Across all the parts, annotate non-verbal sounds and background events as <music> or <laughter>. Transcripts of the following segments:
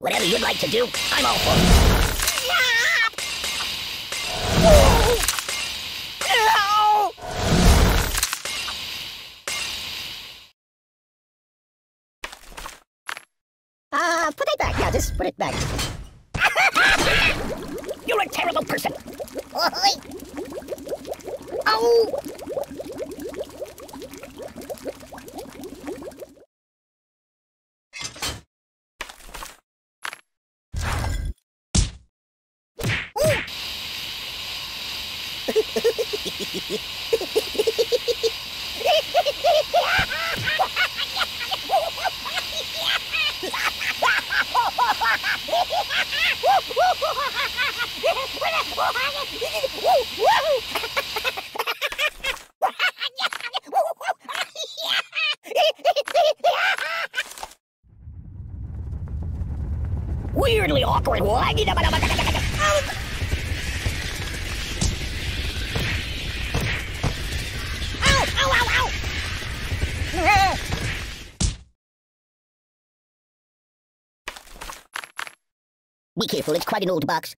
Whatever you'd like to do, I'm all for it. Uh, put it back. Yeah, just put it back. <laughs> You're a terrible person. Oh! Weirdly awkward. Ow! Be careful, it's quite an old box.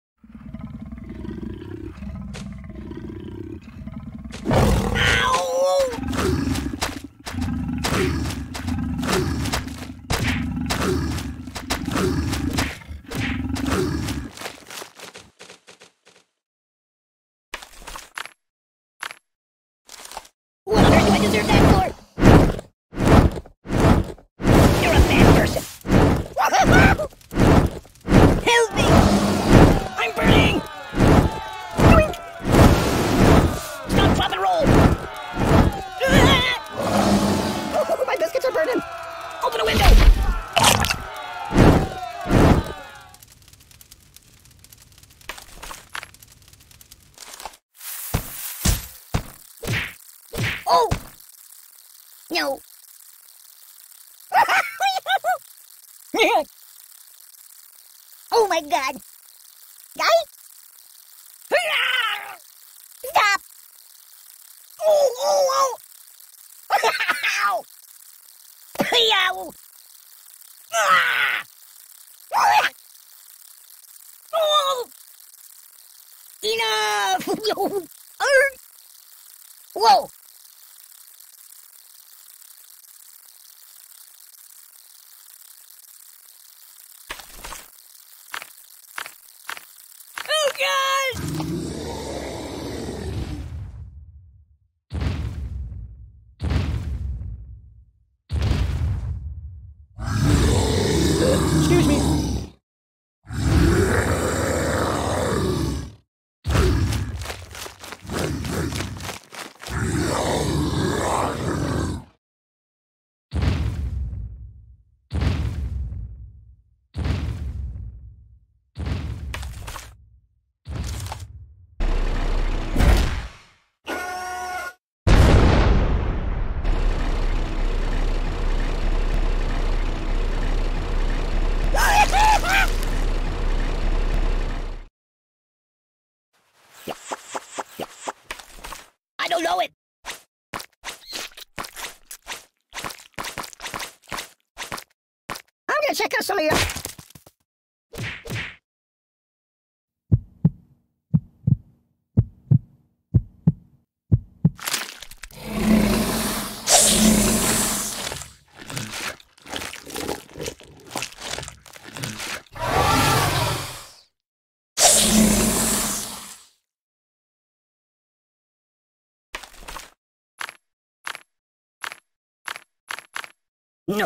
No,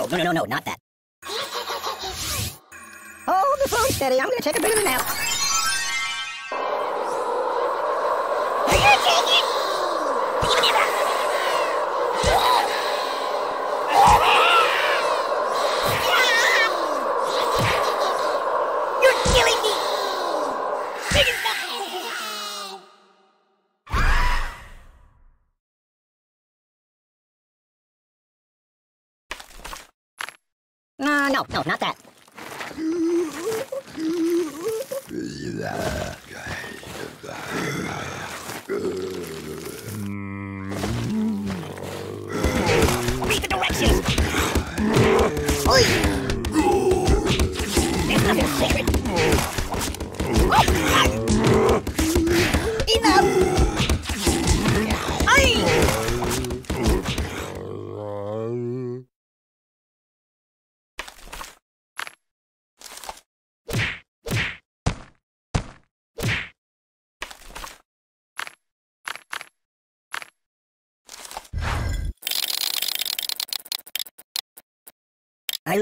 no, no, no, no, not that. The phone steady. I'm gonna take a bit of a nap. Are you taking? You're killing me. Enough. No, no, no, not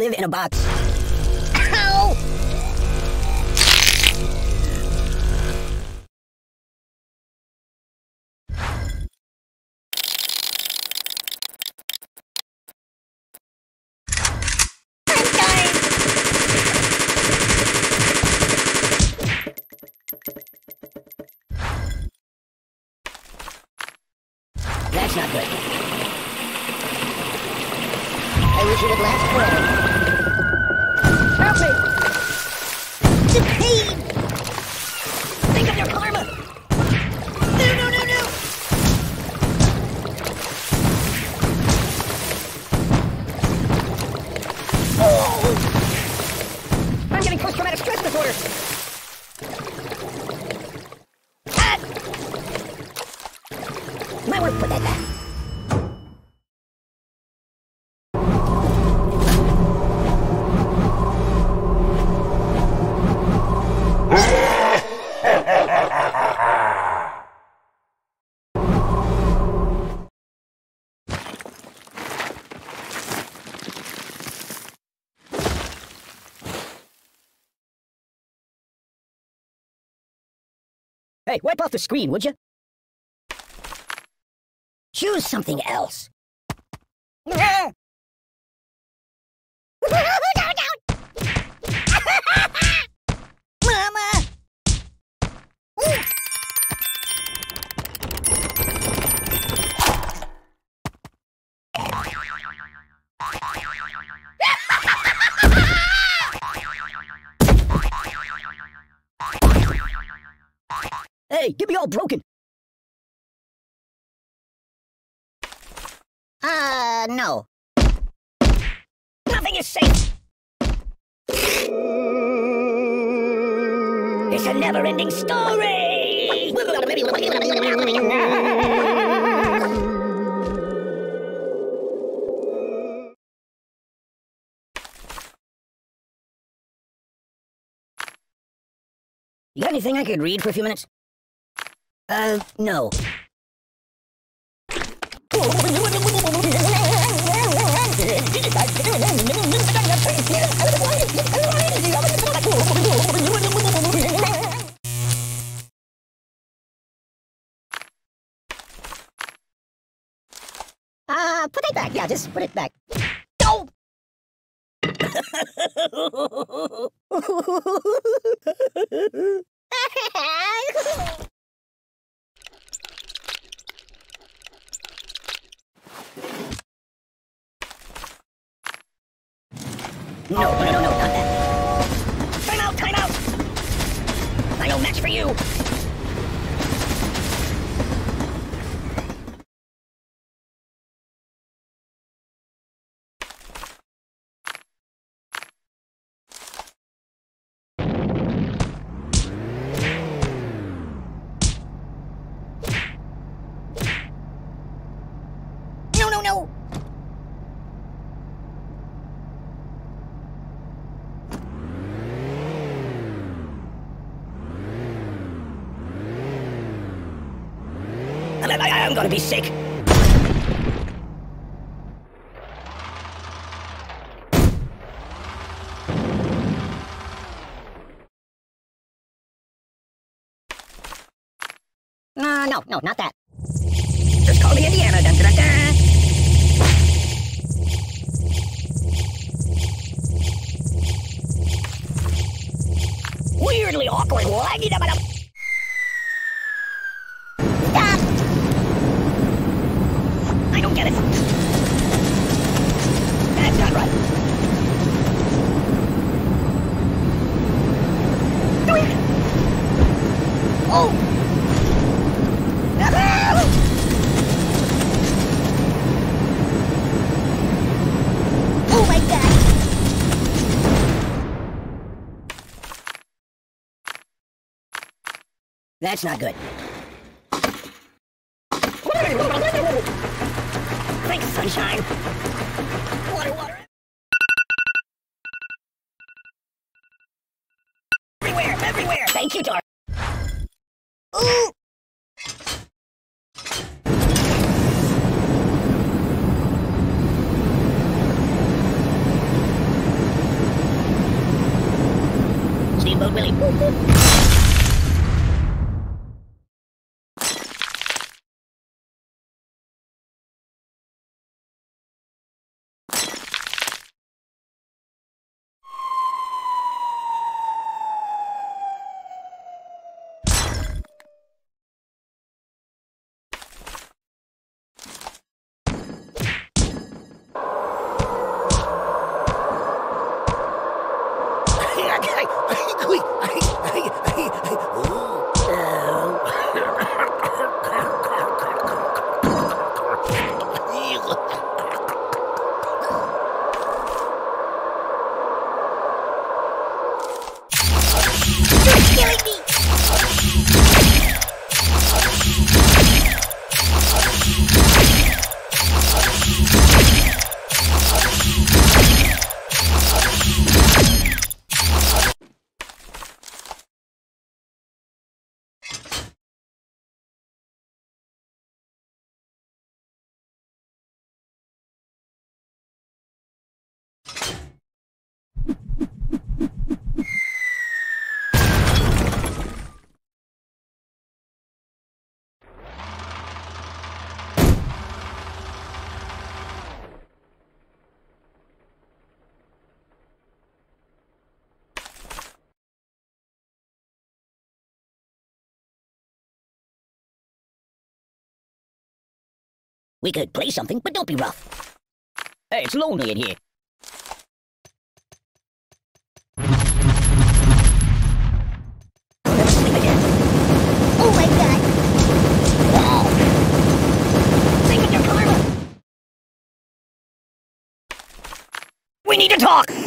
live in a box. Ow! That's not good. I wish it would last forever. Hey, wipe off the screen, would you? Choose something else. <laughs> all broken. Uh, no. Nothing is safe. It's a never-ending story. You got anything I could read for a few minutes? Uh, no. Uh, put it back. Yeah, just put it back. No! <laughs> <laughs> No, no, no, no, not that. Time out, time out! I no match for you! No, no, no! Gonna be sick. Uh, no, no, not that. Don't get it. That's not right. Doink! Oh! Oh! That's not good. Sunshine. Water, water. Everywhere, everywhere. Thank you, Dark. We could play something, but don't be rough. Hey, it's lonely in here. Oh my god! Think of your karma! We need to talk!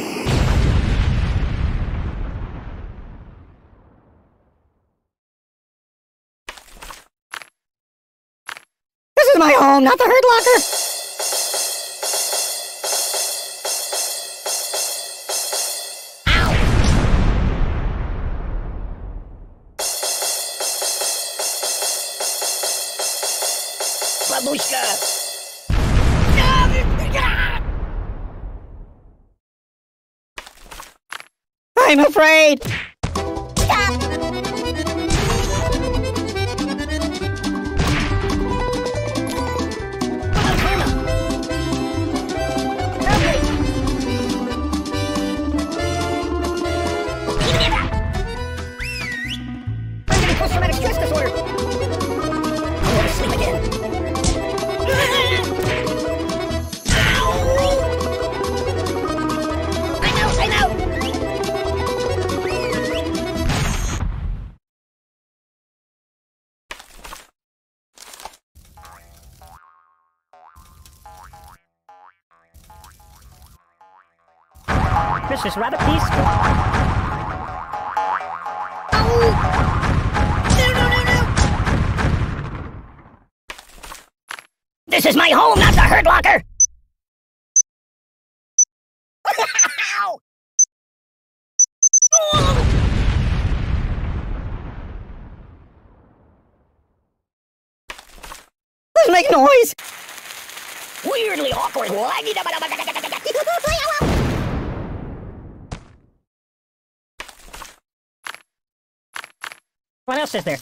This home, not the Hurt Locker! Babushka! I'm afraid! Is rather peaceful. Ow! No, no, no! This is my home, not the Hurt Locker! Oh! Make noise! Weirdly awkward. What else is there?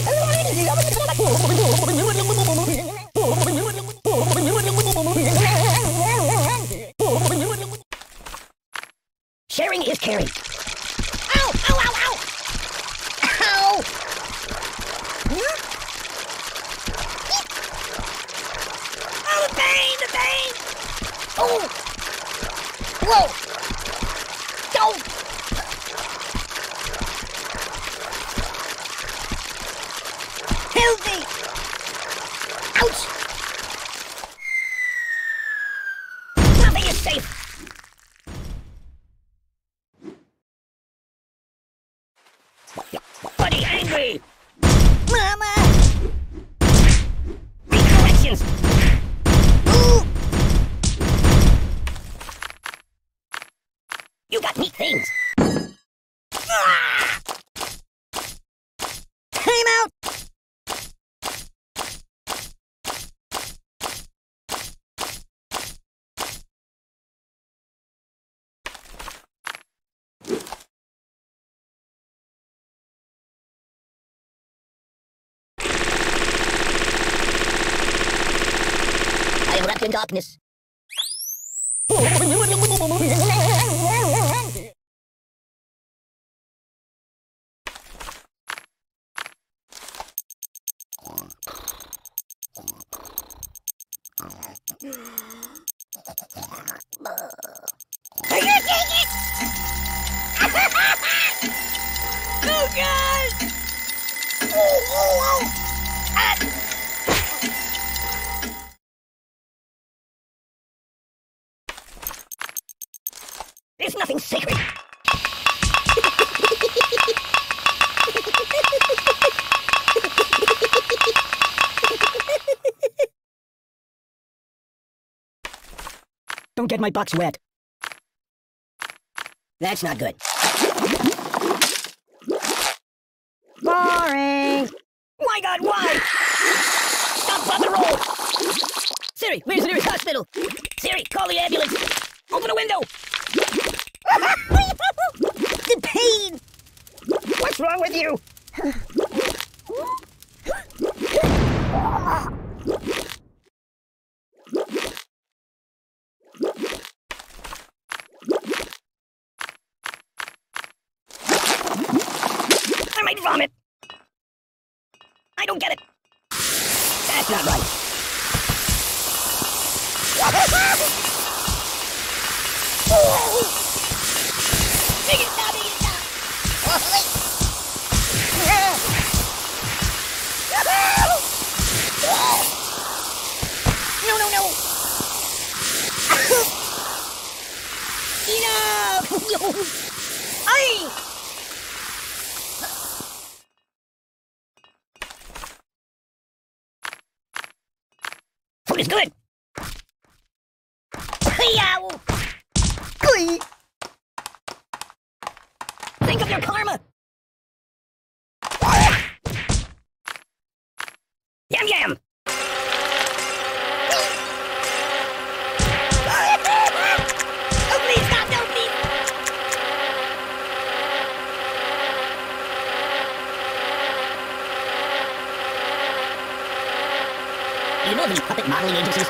<laughs> in darkness. <laughs> <laughs> oh God! Oh, oh, oh! Ah! There's nothing sacred. Don't get my box wet. That's not good. Boring. My God, why? Stop, and roll! Siri, where's the nearest hospital? Siri, call the ambulance. Open a window. The pain. What's wrong with you? I might vomit. I don't get it. That's not right. <laughs> Enough! Do you know of any puppet modeling agencies?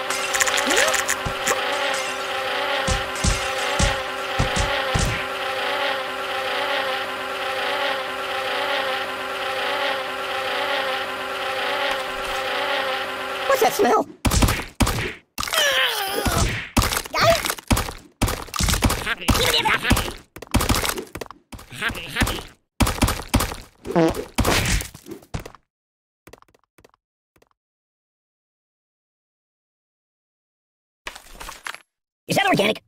What's that smell? Is that organic?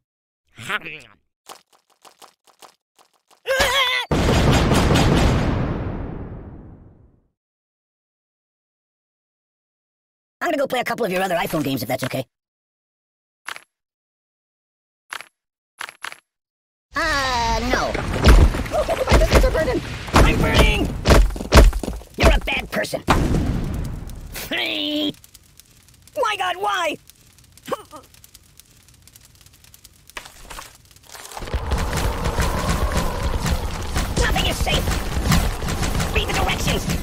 I'm gonna go play a couple of your other iPhone games if that's okay. Uh, no. I'm burning! You're a bad person. My God, why? Nothing is safe. Read the directions.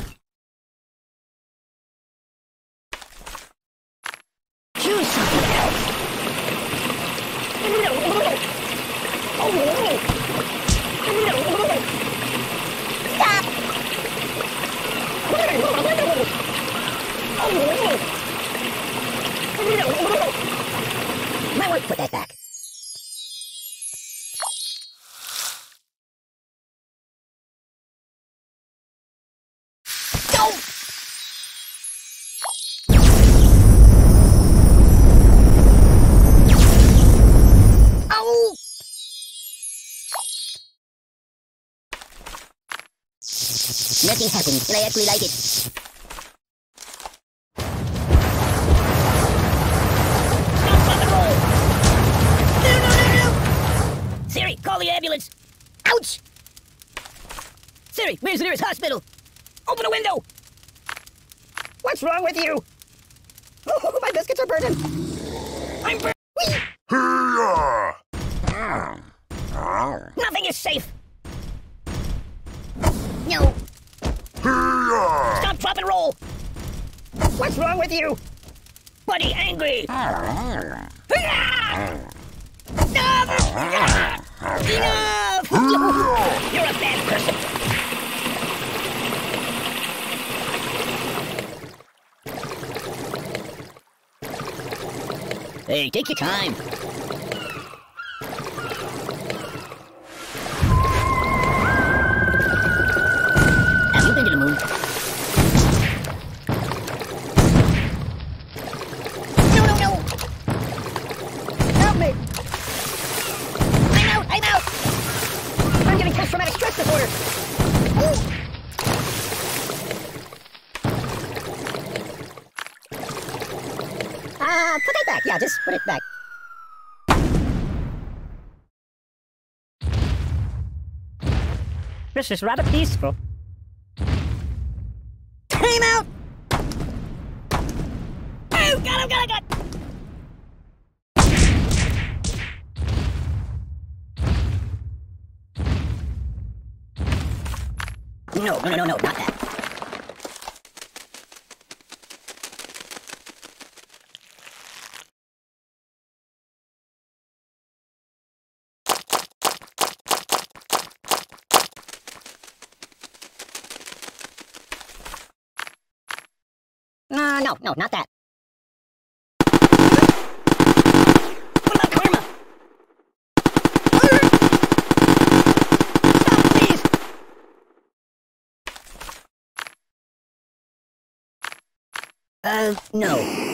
Nothing happened, and I actually like it. Siri, call the ambulance. Ouch! Siri, where's the nearest hospital? Open a window! What's wrong with you? Oh, my biscuits are burning. I'm bur- Whee! Nothing is safe! Stop, drop, and roll! What's wrong with you? Buddy, angry. Enough! Enough! You're a bad person. Hey, take your time. This is rather peaceful. Time out! Oh, got him! No, no, no, no, no, not that. Uh, no, no, not that. What about karma? Stop, please! Uh, no.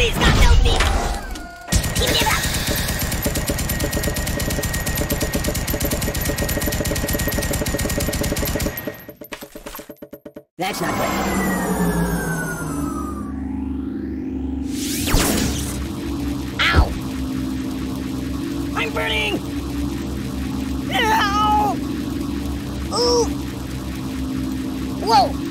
Oh, please, God, help me! Give it up! That's not good. Ow! I'm burning! Ow! Ooh! Whoa!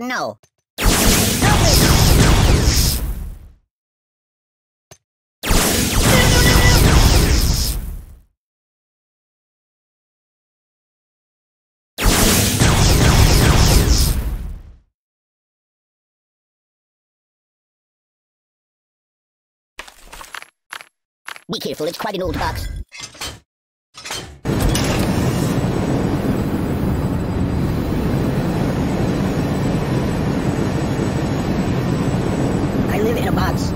No! Be careful, it's quite an old box. I live in a box.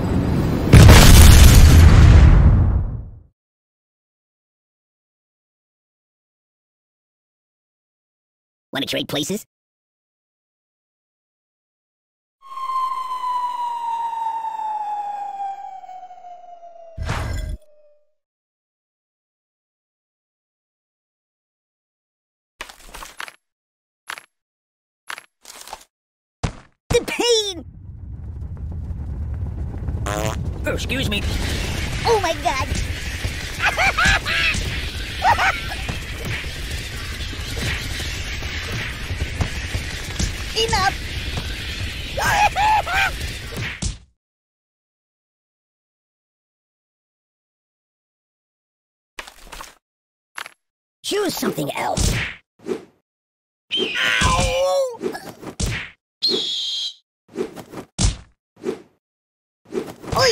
Want to trade places? The pain! Oh, excuse me. Oh my god! Enough! <laughs> Choose something else. Ow! Oi!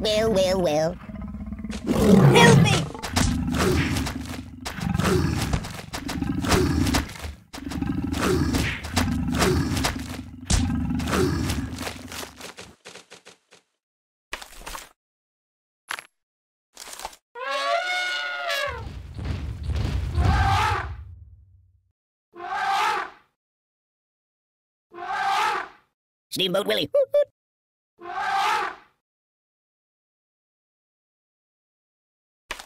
Well, well, well. Help me! Steamboat Willie.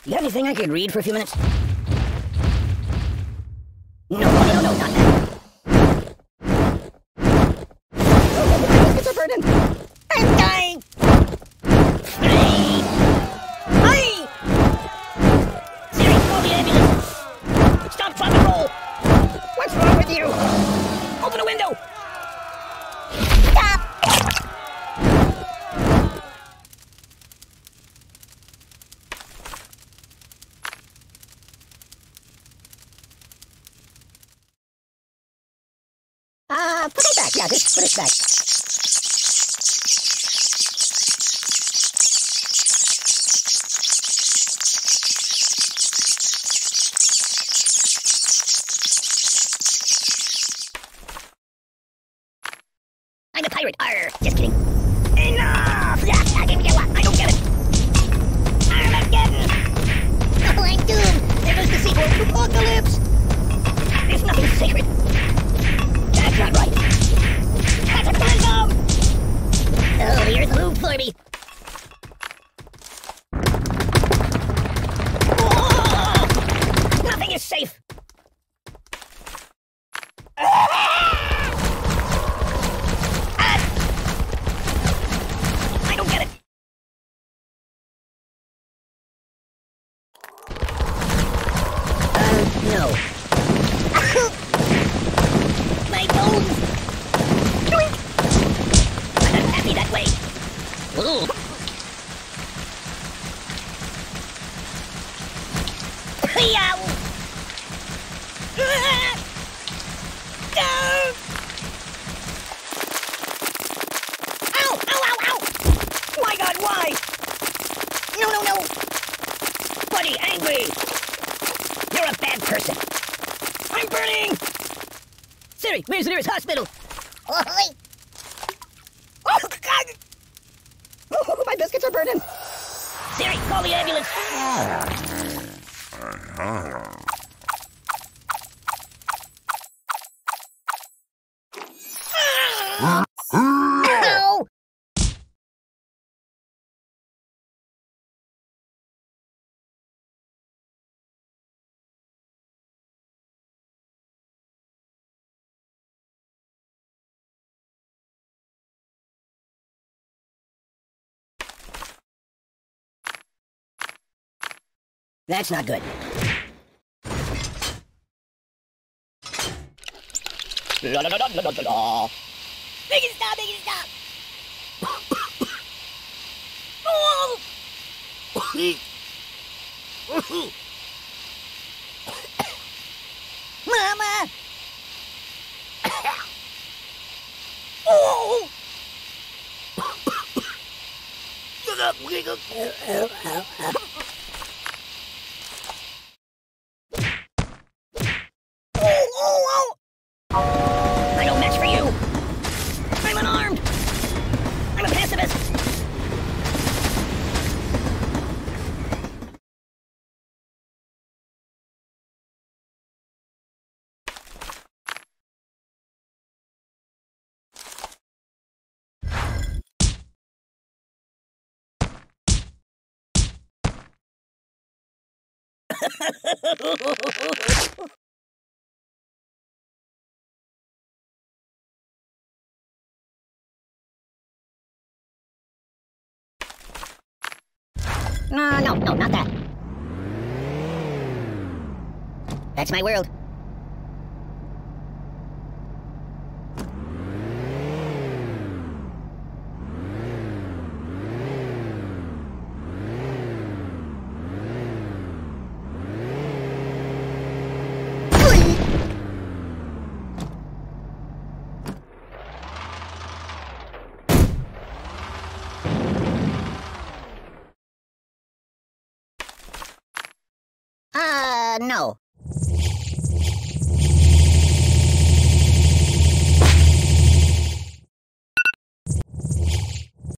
You got anything I could read for a few minutes? No, no, no, no, not. My biscuits are burning. I'm dying! Hey! Hey! Siri, call the ambulance! Stop, drop, and roll! What's wrong with you? Open a window! Uh, put it back. Yeah, just put it back. I'm a pirate. Arr, just kidding. Enough! Yeah, I didn't get what? I don't get it. Armageddon! Oh, I'm doomed. There goes the sequel. Apocalypse! There's nothing sacred. That's not right. Cataclysm! Oh, the earth moved for me. Oh, nothing is safe. I don't get it. Uh, no. My bones! Doink! I'm not happy that way. Ooh. Yow! Ah! Ah! Ow! Ow, ow, ow! My god, why? No, no, no! Buddy, angry! You're a bad person. I'm burning! Siri, where's the nearest hospital? Oh, That's not good. La la la la la la la. Stop! Stop! oh! Mama! oh! That's my world. Uh, no.